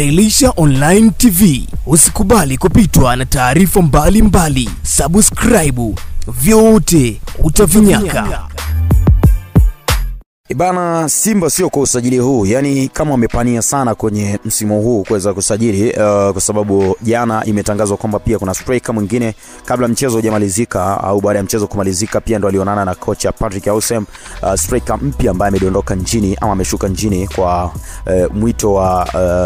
Reilisha Online TV. Usikubali kupitwa na taarifa mbalimbali. Subscribe, vyote utavinyaka. Ibana, Simba sio kwa usajili huu, yaani kama wamepania sana kwenye msimu huu kuweza kusajili uh, kwa sababu jana imetangazwa kwamba pia kuna striker mwingine kabla mchezo hujamalizika au baada ya mchezo kumalizika, pia ndo alionana na kocha Patrick Ausem, uh, striker mpya ambaye amedondoka nchini ama ameshuka nchini kwa uh, mwito wa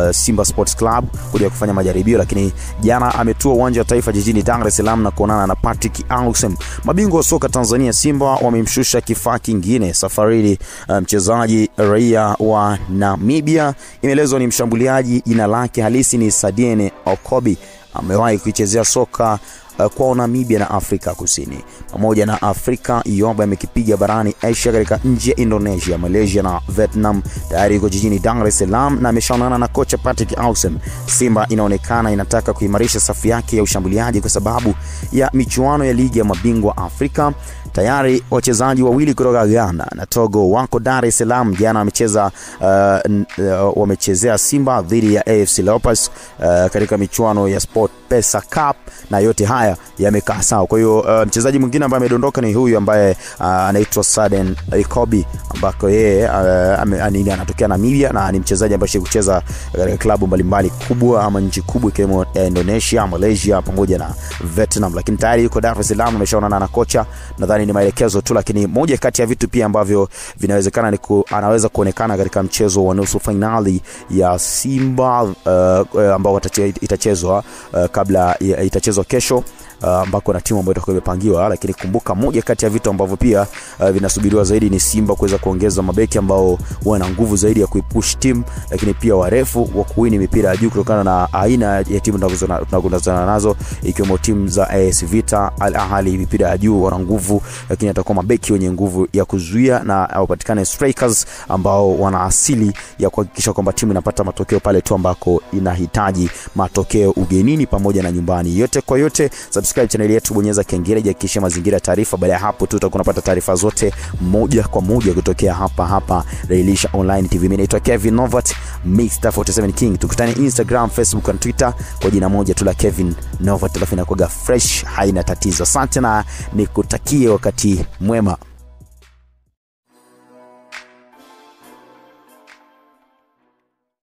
uh, Simba Sports Club kuja kufanya majaribio, lakini jana ametua uwanja wa Taifa jijini Dar es Salaam na kuonana na Patrick Ausem. Mabingwa wa soka Tanzania Simba wamemshusha kifaa kingine safarini mchezaji um, raia wa Namibia. Imeelezwa ni mshambuliaji, jina lake halisi ni Sadiene Okobi. Amewahi kuichezea soka uh, kwao Namibia na Afrika Kusini pamoja na Afrika. Yoba amekipiga barani Asia katika nchi ya Indonesia, Malaysia na Vietnam. Tayari yuko jijini Dar es Salaam na ameshaonana na kocha Patrick Ausem. Simba inaonekana inataka kuimarisha safu yake ya ushambuliaji kwa sababu ya michuano ya ligi ya mabingwa Afrika. Tayari wachezaji wawili kutoka Ghana na Togo wako Dar es Salaam. Jana wamecheza uh, uh, wamechezea Simba dhidi ya AFC Leopards uh, katika michuano ya Sport Pesa Cup na yote haya yamekaa sawa. Kwa hiyo uh, mchezaji mwingine ambaye amedondoka ni huyu ambaye uh, anaitwa Saden Ikobi ambako yeye uh, anatokea Namibia na ni mchezaji ambaye kucheza katika klabu mbalimbali kubwa ama nchi kubwa ikiwemo Indonesia, Malaysia pamoja na Vietnam, lakini tayari yuko Dar es Salaam, ameshaonana na kocha. Nadhani ni maelekezo tu, lakini moja kati ya vitu pia ambavyo vinawezekana ni ku, anaweza kuonekana katika mchezo wa nusu fainali ya Simba uh, ambao itachezwa uh, kabla itachezwa kesho ambako uh, na timu ambayo itakuwa imepangiwa, lakini kumbuka, moja kati ya vitu ambavyo pia uh, vinasubiriwa zaidi ni Simba kuweza kuongeza mabeki ambao wana nguvu zaidi ya kuipush timu, lakini pia warefu wa kuwini mipira ya juu kutokana na aina ya timu tunakutana nazo ikiwemo timu za AS Vita, Al Ahly, mipira ya juu wana nguvu, lakini atakuwa mabeki wenye nguvu ya kuzuia na wapatikane strikers ambao wana asili ya kuhakikisha kwamba timu inapata matokeo pale tu ambako inahitaji matokeo ugenini pamoja na nyumbani. Yote kwa yote, subscribe channel yetu, bonyeza kengele, jihakikishe mazingira ya taarifa. Baada ya hapo tu utakuwa unapata taarifa zote moja kwa moja kutokea hapa hapa Reilisha Online TV. Mimi naitwa Kevin Novat, Mr 47 King. Tukutane Instagram, Facebook na Twitter kwa jina moja tu la Kevin Novat, alafu inakuwa fresh, haina tatizo. Asante na nikutakie wakati mwema.